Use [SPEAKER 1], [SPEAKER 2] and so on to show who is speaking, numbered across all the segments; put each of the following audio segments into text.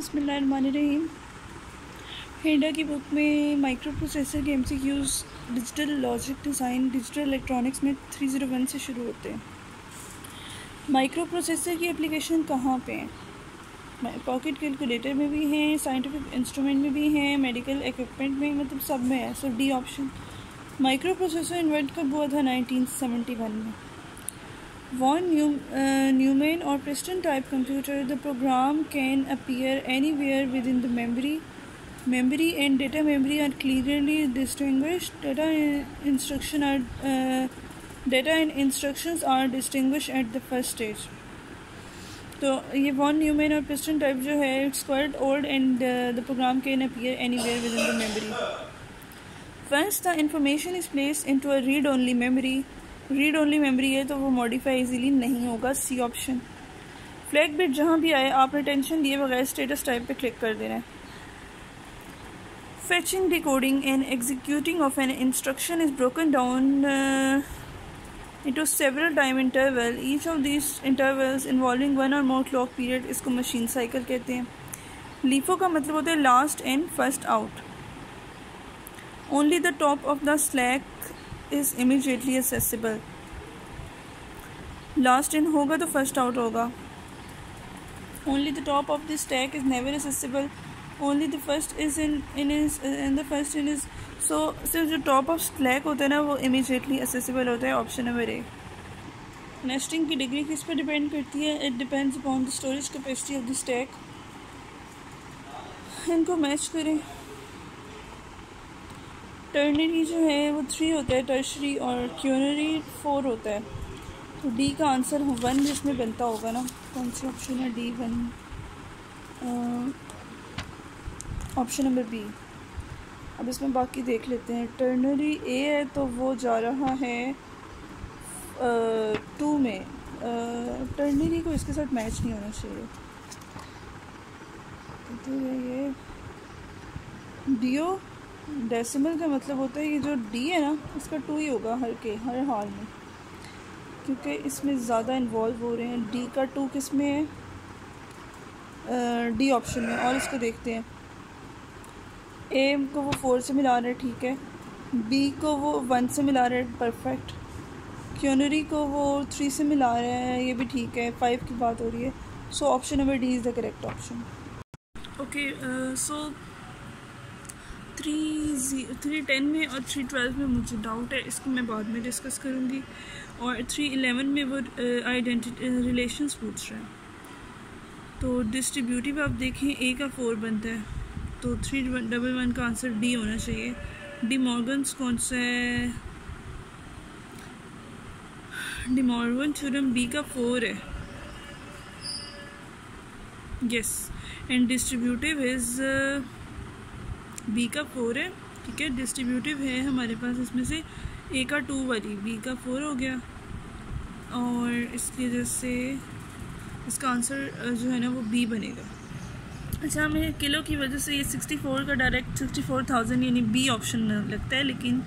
[SPEAKER 1] बसमीम हेडा की बुक में माइक्रो प्रोसेसर के M C use digital logic design, digital electronics में थ्री ज़ीरो वन से शुरू होते हैं। माइक्रो प्रोसेसर की एप्लीकेशन कहाँ पे है? पॉकेट कैलकुलेटर में भी हैं, साइंटिफिक इंस्ट्रूमेंट में भी हैं, मेडिकल इक्विपमेंट में मतलब सब में है so D option. Microprocessor invent कब हुआ था नाइनटीन सेवेंटी वन में। Von uh, Neumann or Preston type computer, the program can appear anywhere within the memory. Memory and data memory are clearly distinguished. Data instruction are uh, data and instructions are distinguished at the first stage. तो ये von Neumann और piston type जो है it's quite old and the program can appear anywhere within the memory Once the information is placed into a read only memory, read only memory है तो वो modify easily नहीं होगा C option flag bit जहाँ भी आए आपने tension दिए बगैर स्टेटस टाइप पे क्लिक कर दे रहे हैं। Fetching decoding and executing of an instruction is broken down it several time interval each of this intervals involving one और मोर क्लॉक पीरियड इसको मशीन साइकिल कहते हैं। लीफो का मतलब होता है last and first out only the top of the stack is immediately accessible last in होगा तो फ़र्स्ट आउट होगा. Only the top of this tag is never accessible only the first is in in is in the first in is so सिर्फ़ जो top of slack होता है ना, वो immediately accessible होता है ऑप्शन नंबर ए नेस्टिंग की degree किस पर डिपेंड करती है? It depends upon the storage capacity of the stack इनको मैच करें. टर्नरी जो है, वो थ्री होता है टर्शरी और क्यूनरी फोर होता है। तो डी का आंसर वन जिसमें बनता होगा ना। कौन सी ऑप्शन है D one option number B अब इसमें बाकी देख लेते हैं। टर्नरी ए है तो वो जा रहा है टू में। टर्नरी को इसके साथ मैच नहीं होना चाहिए। तो ये डीओ डेसिमल का मतलब होता है कि जो डी है ना, इसका टू ही होगा हर के, हर हाल में। क्योंकि इसमें ज़्यादा इन्वॉल्व हो रहे हैं। डी का टू किसमें है? डी ऑप्शन में, और इसको देखते हैं। ए को वो फोर से मिला रहे हैं ठीक है। बी को वो वन से मिला रहे हैं परफेक्ट क्यूनरी को वो थ्री से मिला रहे हैं, ये भी ठीक है फाइव की बात हो रही है। So option number D is the correct option okay so three G three ten में और थ्री ट्वेल्व में मुझे डाउट है, इसको मैं बाद में डिस्कस करूँगी। और थ्री इलेवन में वो आइडेंटिटी रिलेशंस पूछ रहे हैं। तो डिस्ट्रीब्यूटिव आप देखें ए का फोर बनता है। तो थ्री डबल वन का आंसर डी होना चाहिए। डी मॉर्गन्स कौन सा है? डी मॉर्गन थ्योरम बी का फोर है। Yes and distributive is B का फोर है, ठीक है? डिस्ट्रीब्यूटिव है हमारे पास इसमें से ए का टू वाली। बी का फोर हो गया। और इसकी वजह से इसका आंसर जो है ना वो बी बनेगा। अच्छा हमें किलो की वजह से ये सिक्सटी फोर का डायरेक्ट सिक्सटी फोर थाउज़ेंड यानी बी ऑप्शन लगता है, लेकिन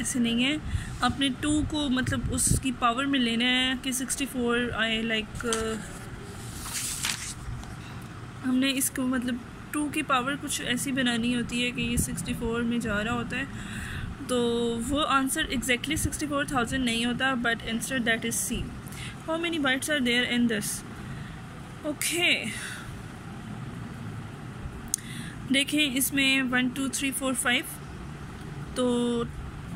[SPEAKER 1] ऐसे नहीं है। आपने टू को मतलब उसकी पावर में लेना है कि सिक्सटी फोर आए लाइक हमने इसको मतलब टू की पावर कुछ ऐसी बनानी होती है कि ये सिक्सटी फोर में जा रहा होता है। तो वो answer exactly sixty four thousand नहीं होता but answer that is C how many bytes are there in this okay देखें इसमें one two three four five तो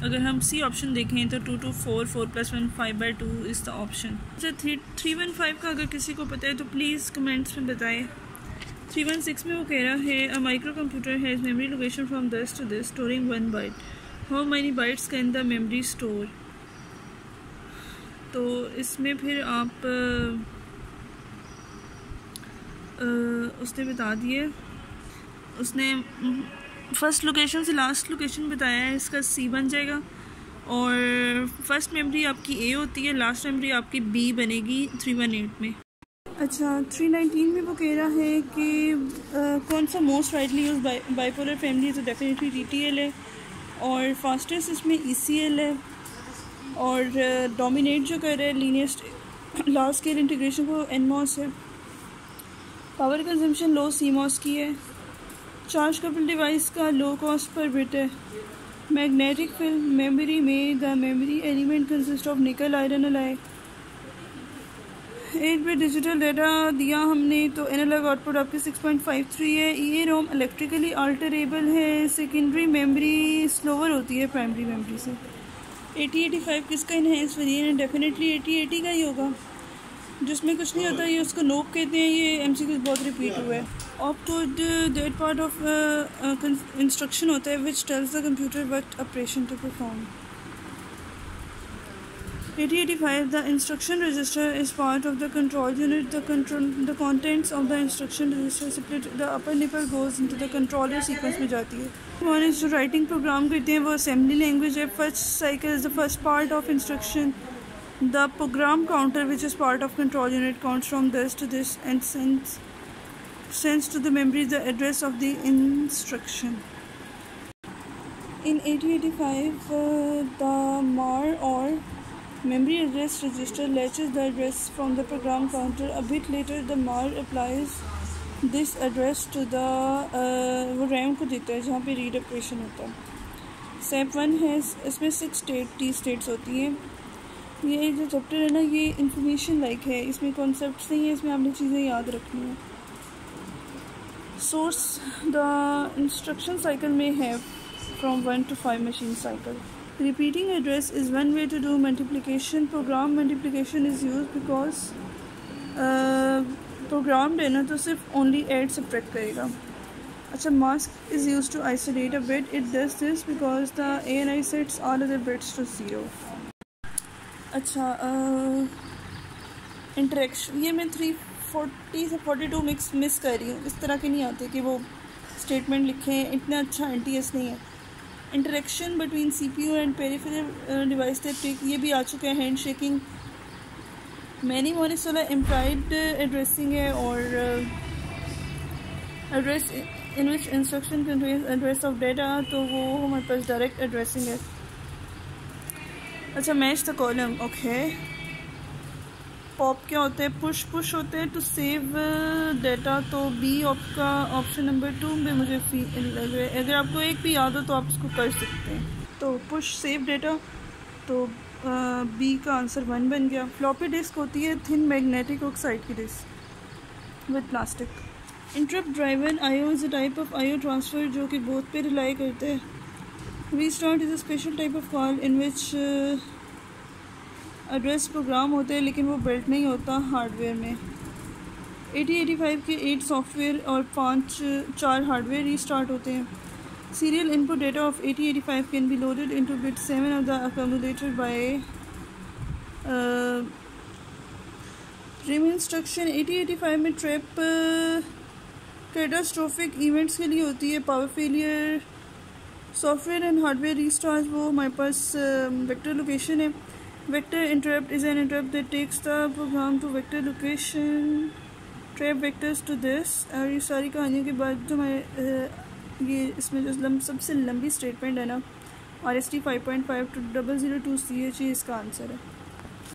[SPEAKER 1] अगर हम सी ऑप्शन देखें तो two two four four plus one five by two is the option अच्छा three three one five का अगर किसी को पता है तो प्लीज़ कमेंट्स में बताएँ। थ्री वन सिक्स में वो कह रहा है a micro computer has memory location from this to this storing one byte how many bytes can the memory store तो इसमें फिर आप आ, उसने बता दिए। उसने फ़र्स्ट लोकेशन से लास्ट लोकेशन बताया है इसका सी बन जाएगा। और फ़र्स्ट मेमोरी आपकी ए होती है लास्ट मेमोरी आपकी बी बनेगी थ्री वन एट में। अच्छा थ्री नाइनटीन में वो कह रहा है कि आ, कौन सा most rightly use bipolar family तो डेफिनेटली डी टी एल है और फास्टेस्ट इसमें ई सी एल है और डोमिनेट जो कर रहे हैं लीनियस्ट लार्ज स्केल इंटीग्रेशन को एन मॉस है। पावर कंजम्पशन लो सीमॉस की है। चार्ज कपल डिवाइस का लो कॉस्ट पर बिट है। मैग्नेटिक फ़िल्म मेमोरी में the memory element consist of nickel iron alloy eight bit digital data दिया हमने तो एनालॉग आउटपुट आपकी 6.53 है। ये रोम इलेक्ट्रिकली अल्टरेबल है। सेकेंडरी मेमोरी स्लोअर होती है प्राइमरी मेमोरी से। 8085 किसका इनहेंस वेरिएंट डेफिनेटली 8080 का ही होगा। जिसमें कुछ नहीं होता, ये उसको नोक कहते हैं। ये एम सी बहुत रिपीट हुआ है। Opcode that part of instruction होता है which tells the computer what operation to perform 8085 the instruction register is part of the control unit the control the contents of the instruction register split the upper nipple goes into the controller sequence में जाती है one is जो writing program करते हैं वो assembly language है first cycle is the first part of instruction the program counter which is part of control unit counts from this to this and sends sends to the memory the address of the instruction in 8085 uh, the MAR or Memory address register latches the address from the program counter. A bit later, the MAR applies address to the uh, वो RAM को देता है जहाँ पे read operation होता है। सेप one है इसमें सिक्स स्टेट टी स्टेट्स होती हैं। ये जो चैप्टर है ना ये इंफॉर्मेशन लाइक है। इसमें कॉन्सेप्ट नहीं है इसमें आपने चीज़ें याद रखनी है। सोर्स द इंस्ट्रक्शन साइकिल में है from one to five machine cycle repeating address is one way to do multiplication. Program multiplication is used because program देना तो सिर्फ़ ओनली एड सब्ट्रैक्ट करेगा। अच्छा mask is use to isolate a bit it does this because the N I sets all other bits to zero अच्छा interaction ये मैं three forty से forty two mix miss कर रही हूँ। इस तरह के नहीं आते कि वो स्टेटमेंट लिखें। इतना अच्छा एन टी एस नहीं है। Interaction between C P U and peripheral device take ये भी आ चुके हैं हैंड शेकिंग मैनी मोनिस वाला एम्प्लाइड एड्रेसिंग है और address in which instruction address of data तो वो हमारे पास डायरेक्ट एड्रेसिंग है. अच्छा match the column okay pop क्या होते हैं? पुश पुश होते हैं टू सेव डेटा तो बी आपका ऑप्शन नंबर टू में मुझे लग रहा है। अगर आपको एक भी याद हो तो आप इसको कर सकते हैं। तो पुश सेव डेटा तो बी का आंसर वन बन गया। फ्लॉपी डिस्क होती है थिन मैग्नेटिक ऑक्साइड की disk with plastic interrupt driver I O is a type of I O transfer जो कि बोथ पे रिलाई करते हैं। V start is a special type of call in which address program होते हैं, लेकिन वो बिल्ट नहीं होता हार्डवेयर में। 8085 के एट सॉफ्टवेयर और पाँच, चार हार्डवेयर रीस्टार्ट होते हैं। Serial input data of 8085 can be loaded into bit seven of the accommodated by RIM instruction 8085 में ट्रिप कैटास्ट्रोफिक इवेंट्स के लिए होती है। Power failure software and hardware restart वो हमारे पास वेक्टर लोकेशन है। Vector interrupt is an interrupt that takes the program to vector location trap vectors to this और ये सारी कहानियों के बाद जो मैं ये इसमें जो लम, सबसे लंबी स्टेटमेंट है ना R S T five point five two double zero two C H इसका आंसर है